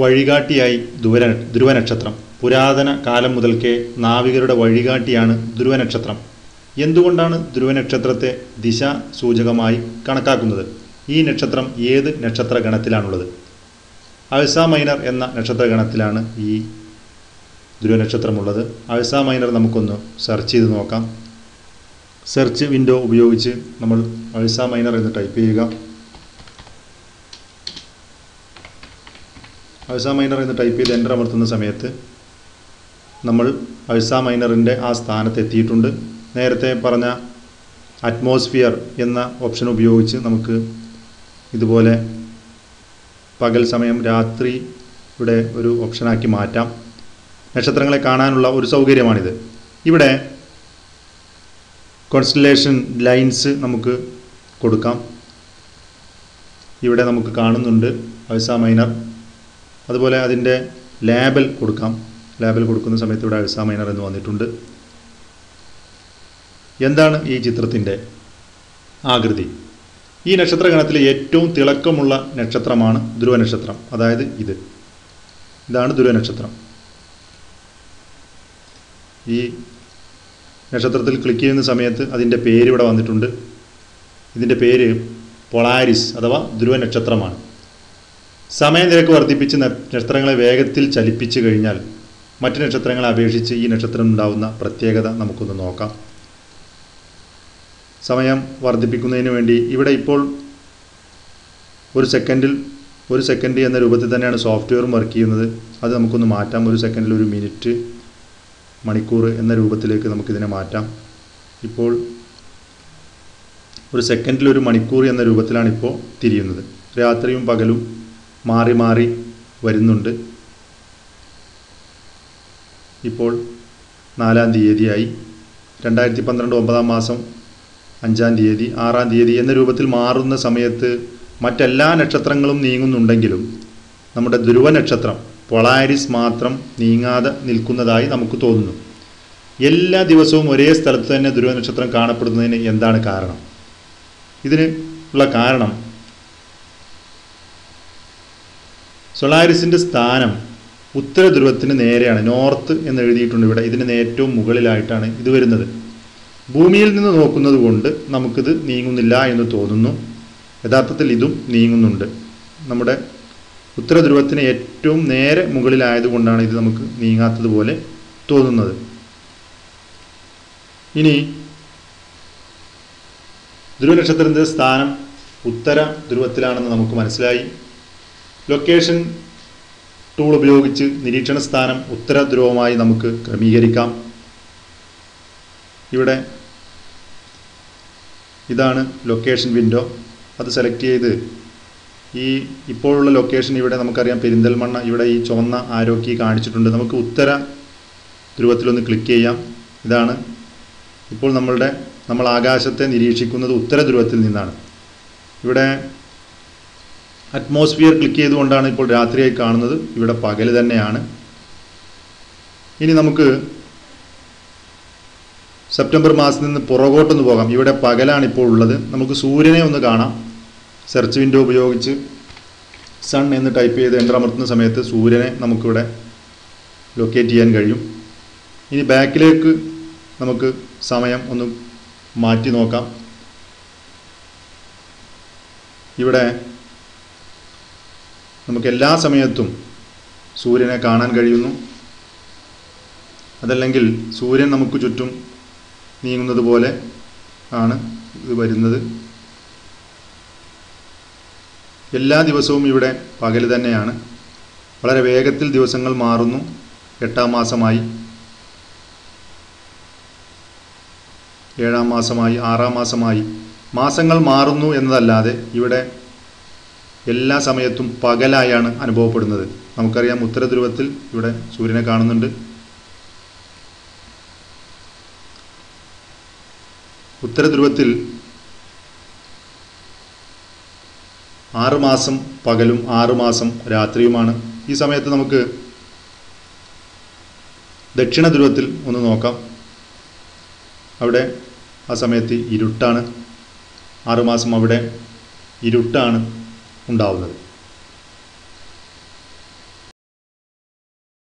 വഴികാട്ടിയായി ധ്രുവ ധ്രുവനക്ഷത്രം. പുരാതന കാലം മുതൽക്കേ നാവികരുടെ വഴികാട്ടിയാണ് ധ്രുവനക്ഷത്രം. എന്തുകൊണ്ടാണ് ധ്രുവനക്ഷത്രത്തെ ദിശ സൂചകമായി കണക്കാക്കുന്നത്? ഈ നക്ഷത്രം ഏത് നക്ഷത്ര ഗണത്തിലാണുള്ളത് അവസ മൈനർ എന്ന നക്ഷത്ര ഗണത്തിലാണ് ഈ ധ്രുവനക്ഷത്രമുള്ളത്. അവസ മൈനർ നമുക്കൊന്ന് സെർച്ച് ചെയ്ത് നോക്കാം. സെർച്ച് വിൻഡോ ഉപയോഗിച്ച് നമ്മൾ അവസ മൈനർ എന്ന് ടൈപ്പ് ചെയ്യുക. അഴ്സ മൈനർ എന്ന് ടൈപ്പ് ചെയ്ത് എന്റർ അമർത്തുന്ന സമയത്ത് നമ്മൾ അഴ്സ മൈനറിന്റെ ആ സ്ഥാനത്ത് എത്തിയിട്ടുണ്ട്. നേരത്തെ പറഞ്ഞ അറ്റ്മോസ്ഫിയർ എന്ന ഓപ്ഷൻ ഉപയോഗിച്ച് നമുക്ക് ഇതുപോലെ പകൽ സമയം രാത്രി ഇവിടെ ഒരു ഓപ്ഷനാക്കി മാറ്റാം. നക്ഷത്രങ്ങളെ കാണാനുള്ള ഒരു സൗകര്യമാണിത്. ഇവിടെ കോൺസ്റ്റലേഷൻ ലൈൻസ് നമുക്ക് കൊടുക്കാം. ഇവിടെ നമുക്ക് കാണുന്നുണ്ട് അഴ്സ മൈനർ. അതുപോലെ അതിന്റെ ലേബൽ കൊടുക്കാം. ലേബൽ കൊടുക്കുന്ന സമയത്ത് ഇവിടെ അഴ്സ മൈനർ എന്ന് വന്നിട്ടുണ്ട്. എന്താണ് ഈ ചിത്രത്തിന്റെ ആകൃതി? ഈ നക്ഷത്രഗണത്തിലെ ഏറ്റവും തിളക്കമുള്ള നക്ഷത്രമാണ് ധ്രുവ നക്ഷത്രം അതായത് ഇത്. ഇതാണ് ധ്രുവ നക്ഷത്രം ഈ നക്ഷത്രത്തിൽ ക്ലിക്ക് ചെയ്യുന്ന സമയത്ത് അതിന്റെ പേര് ഇവിടെ വന്നിട്ടുണ്ട്. ഇതിന്റെ പേര് പൊളാരിസ് അഥവാ ധ്രുവ നക്ഷത്രമാണ് സമയനിരക്ക് വർദ്ധിപ്പിച്ച് നക്ഷത്രങ്ങളെ വേഗത്തിൽ ചലിപ്പിച്ചു കഴിഞ്ഞാൽ മറ്റു നക്ഷത്രങ്ങളെ അപേക്ഷിച്ച് ഈ നക്ഷത്രം ഉണ്ടാവുന്ന പ്രത്യേകത നമുക്കൊന്ന് നോക്കാം. സമയം വർദ്ധിപ്പിക്കുന്നതിന് വേണ്ടി ഇവിടെ ഇപ്പോൾ ഒരു സെക്കൻഡിൽ ഒരു സെക്കൻഡ് എന്ന രൂപത്തിൽ തന്നെയാണ് സോഫ്റ്റ്വെയറും വർക്ക് ചെയ്യുന്നത്. അത് നമുക്കൊന്ന് മാറ്റാം. ഒരു സെക്കൻഡിൽ ഒരു മിനിറ്റ് മണിക്കൂർ എന്ന രൂപത്തിലേക്ക് നമുക്കിതിനെ മാറ്റാം. ഇപ്പോൾ ഒരു സെക്കൻഡിൽ ഒരു മണിക്കൂർ എന്ന രൂപത്തിലാണ് ഇപ്പോൾ തിരിയുന്നത്. രാത്രിയും പകലും മാറി മാറി വരുന്നുണ്ട്. ഇപ്പോൾ നാലാം തീയതിയായി. രണ്ടായിരത്തി പന്ത്രണ്ട് ഒമ്പതാം മാസം അഞ്ചാം തീയതി ആറാം തീയതി എന്ന രൂപത്തിൽ മാറുന്ന സമയത്ത് മറ്റെല്ലാ നക്ഷത്രങ്ങളും നീങ്ങുന്നുണ്ടെങ്കിലും നമ്മുടെ ധ്രുവ നക്ഷത്രം പൊളാരിസ് മാത്രം നീങ്ങാതെ നിൽക്കുന്നതായി നമുക്ക് തോന്നുന്നു. എല്ലാ ദിവസവും ഒരേ സ്ഥലത്ത് തന്നെ ധ്രുവ നക്ഷത്രം കാണപ്പെടുന്നതിന് എന്താണ് കാരണം? ഇതിന് ഉള്ള കാരണം സൊളാരിസിന്റെ സ്ഥാനം ഉത്തര ധ്രുവത്തിന് നേരെയാണ്. നോർത്ത് എന്ന് എഴുതിയിട്ടുണ്ട് ഇവിടെ. ഇതിന് ഏറ്റവും മുകളിലായിട്ടാണ് ഇത് വരുന്നത്. ഭൂമിയിൽ നിന്ന് നോക്കുന്നത് കൊണ്ട് നമുക്കിത് നീങ്ങുന്നില്ല എന്ന് തോന്നുന്നു. യഥാർത്ഥത്തിൽ ഇതും നീങ്ങുന്നുണ്ട്. നമ്മുടെ ഉത്തര ധ്രുവത്തിന് ഏറ്റവും നേരെ മുകളിലായതുകൊണ്ടാണ് ഇത് നമുക്ക് നീങ്ങാത്തതുപോലെ തോന്നുന്നത്. ഇനി ധ്രുവനക്ഷത്രത്തിന്റെ സ്ഥാനം ഉത്തര ധ്രുവത്തിലാണെന്ന് നമുക്ക് മനസ്സിലായി. ലൊക്കേഷൻ ടൂൾ ഉപയോഗിച്ച് നിരീക്ഷണ സ്ഥാനം ഉത്തര ധ്രുവമായി നമുക്ക് ക്രമീകരിക്കാം. ഇവിടെ ഇതാണ് ലൊക്കേഷൻ വിൻഡോ അത് സെലക്ട് ചെയ്ത് ഈ ഇപ്പോഴുള്ള ലൊക്കേഷൻ ഇവിടെ നമുക്കറിയാം. പെരിന്തൽമണ്ണ ഇവിടെ ഈ ചുവന്ന ആരോഗ്യ കാണിച്ചിട്ടുണ്ട്. നമുക്ക് ഉത്തര ധ്രുവത്തിലൊന്ന് ക്ലിക്ക് ചെയ്യാം. ഇതാണ് ഇപ്പോൾ നമ്മളുടെ നമ്മൾ ആകാശത്തെ നിരീക്ഷിക്കുന്നത് ഉത്തര ധ്രുവത്തിൽ നിന്നാണ്. ഇവിടെ അറ്റ്മോസ്ഫിയർ ക്ലിക്ക് ചെയ്തുകൊണ്ടാണ് ഇപ്പോൾ രാത്രിയായി കാണുന്നത്. ഇവിടെ പകൽ തന്നെയാണ്. ഇനി നമുക്ക് സെപ്റ്റംബർ മാസത്തിൽ നിന്ന് പുറകോട്ടൊന്ന് പോകാം. ഇവിടെ പകലാണ് ഇപ്പോൾ ഉള്ളത്. നമുക്ക് സൂര്യനെ ഒന്ന് കാണാം. സെർച്ച് വിൻഡോ ഉപയോഗിച്ച് സൺ എന്ന് ടൈപ്പ് ചെയ്ത് എന്റർ അമർത്തുന്ന സമയത്ത് സൂര്യനെ നമുക്കിവിടെ ലൊക്കേറ്റ് ചെയ്യാൻ കഴിയും. ഇനി ബാക്കിലേക്ക് നമുക്ക് സമയം ഒന്ന് മാറ്റി നോക്കാം. ഇവിടെ നമുക്ക് എല്ലാ സമയത്തും സൂര്യനെ കാണാൻ കഴിയുന്നു. അതല്ലെങ്കിൽ സൂര്യൻ നമുക്ക് ചുറ്റും നീങ്ങുന്നത് പോലെ ആണ് ഇത് വരുന്നത്. എല്ലാ ദിവസവും ഇവിടെ പകൽ തന്നെയാണ്. വളരെ വേഗത്തിൽ ദിവസങ്ങൾ മാറുന്നു. എട്ടാം മാസമായി. ഏഴാം മാസമായി ആറാം മാസമായി. മാസങ്ങൾ മാറുന്നു എന്നതല്ലാതെ ഇവിടെ എല്ലാ സമയത്തും പകലായാണ് അനുഭവപ്പെടുന്നത്. നമുക്കറിയാം ഉത്തര ധ്രുവത്തിൽ ഇവിടെ സൂര്യനെ കാണുന്നുണ്ട്. ഉത്തര ധ്രുവത്തിൽ ആറുമാസം പകലും ആറുമാസം രാത്രിയുമാണ്. ഈ സമയത്ത് നമുക്ക് ദക്ഷിണ ധ്രുവത്തിൽ ഒന്ന് നോക്കാം. അവിടെ ആ സമയത്ത് ഇരുട്ടാണ്. ആറുമാസം അവിടെ ഇരുട്ടാണ്. ഉണ്ടാവുന്നത്.